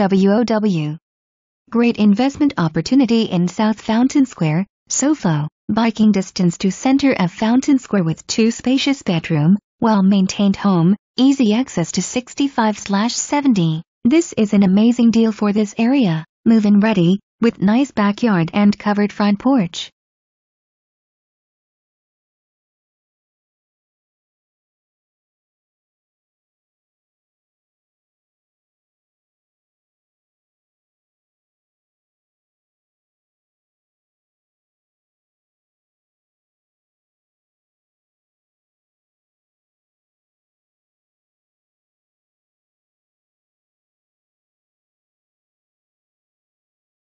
WOW. Great investment opportunity in South Fountain Square, SoFo. Biking distance to center of Fountain Square with two spacious bedroom, well-maintained home, easy access to 65/70. This is an amazing deal for this area. Move-in ready, with nice backyard and covered front porch.